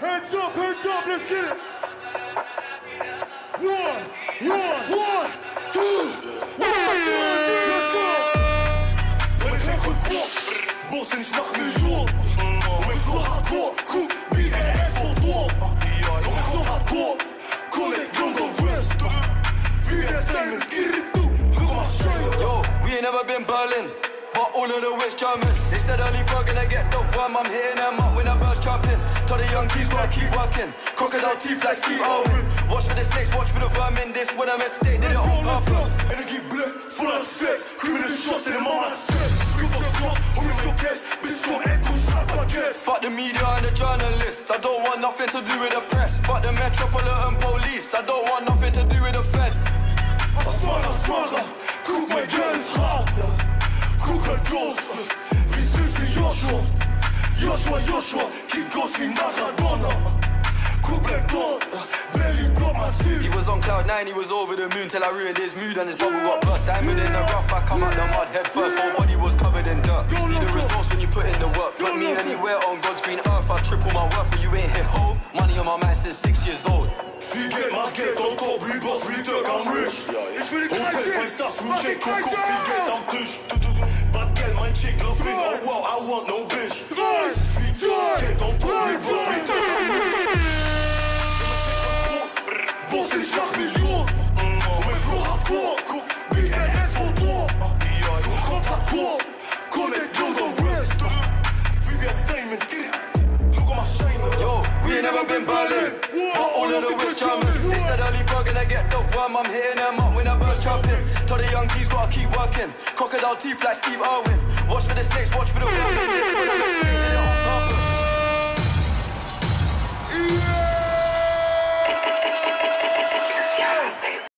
Hands up, hands up, let's get it. One, one, one, two, one, two, let's go. Wenn ich ein Rekord, Boss, ich mach Million. Und mein Flow hardcore, cool, wie NS Tor. Doch ich noch hardcore, Connect Jungle West. Wie der Diamond, Kirito, hör mal Schein. Yo, we ain't never been Berlin, all of the West German. They said early bird gonna get dope worm. I'm hitting them up when I burst jumping. Tell the young kids gotta keep working. Crocodile teeth like Steve Irwin. Watch for the snakes, watch for the vermin. This when I'm a state, did it on purpose. Energie black, full of sex. Criminal shots in the mama sex. Super squad, homie no cash. Bitch from Echo, shot baguette. Fuck the media and the journalists. I don't want nothing to do with the press. Fuck the metropolitan police. I don't want nothing to do with the feds. Asmara, Asmara, guck Joshua, Joshua, keep ghost wie Maradona. Guck bleib dort, Berlin block massiv. He was on cloud nine, he was over the moon till I ruined his mood and his bubble got burst. Diamond in the rough, I come out the mud head first. Whole body was covered in dirt. You see the results when you put in the work. Put me anywhere on God's green earth, I triple my worth. When you ain't hit hove, money on my mind since six years old. Viel Geld, mach Geld, encore Boss, Return, I'm rich. Hotel, five stars, Blue Check, Coco, viel Geld am Tisch. Du, du, du. Bad Geld, mein Chick, loving, oh wow, I want no bitch. Drei, Never been Berlin, but all of the early gonna get dope worm. I'm hitting them up when I burst jumping. Tell the young kids gotta keep working. Crocodile teeth like Steve Irwin. Watch for the snakes, watch for the.